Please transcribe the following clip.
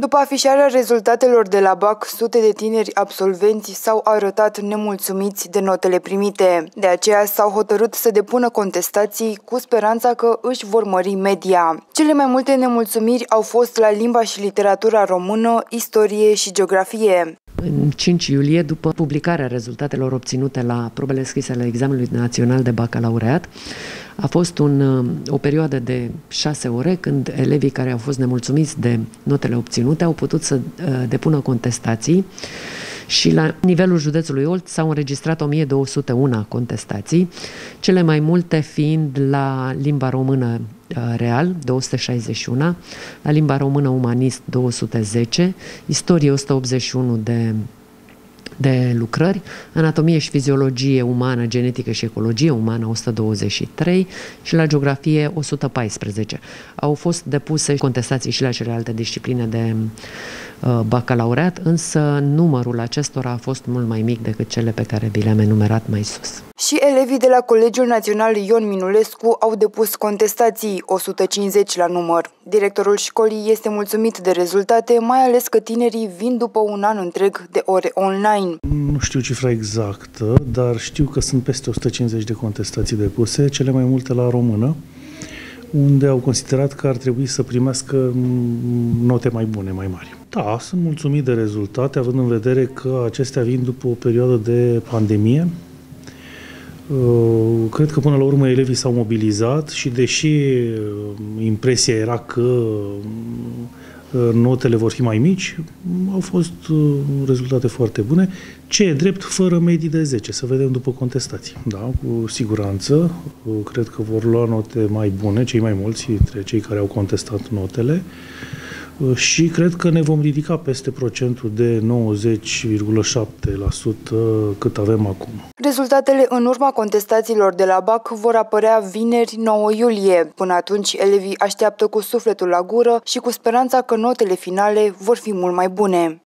După afișarea rezultatelor de la BAC, sute de tineri absolvenți s-au arătat nemulțumiți de notele primite. De aceea s-au hotărât să depună contestații cu speranța că își vor mări media. Cele mai multe nemulțumiri au fost la limba și literatura română, istorie și geografie. În 5 iulie, după publicarea rezultatelor obținute la probele scrise ale examenului național de bacalaureat, a fost un, o perioadă de șase ore când elevii care au fost nemulțumiți de notele obținute au putut să uh, depună contestații și la nivelul județului Olt s-au înregistrat 1201 contestații, cele mai multe fiind la limba română uh, real, 261, la limba română umanist 210, istorie 181 de de lucrări, anatomie și fiziologie umană, genetică și ecologie umană 123 și la geografie 114. Au fost depuse contestații și la celelalte discipline de uh, bacalaureat, însă numărul acestora a fost mult mai mic decât cele pe care vi le-am enumerat mai sus. Și elevii de la Colegiul Național Ion Minulescu au depus contestații, 150 la număr. Directorul școlii este mulțumit de rezultate, mai ales că tinerii vin după un an întreg de ore online. Nu știu cifra exactă, dar știu că sunt peste 150 de contestații depuse, cele mai multe la română, unde au considerat că ar trebui să primească note mai bune, mai mari. Da, sunt mulțumit de rezultate, având în vedere că acestea vin după o perioadă de pandemie, Uh, cred că până la urmă elevii s-au mobilizat și deși uh, impresia era că uh, notele vor fi mai mici, au fost rezultate foarte bune. Ce e drept fără medii de 10? Să vedem după contestații. Da, cu siguranță. Cred că vor lua note mai bune, cei mai mulți dintre cei care au contestat notele și cred că ne vom ridica peste procentul de 90,7% cât avem acum. Rezultatele în urma contestațiilor de la BAC vor apărea vineri 9 iulie. Până atunci, elevii așteaptă cu sufletul la gură și cu speranța că notele finale vor fi mult mai bune.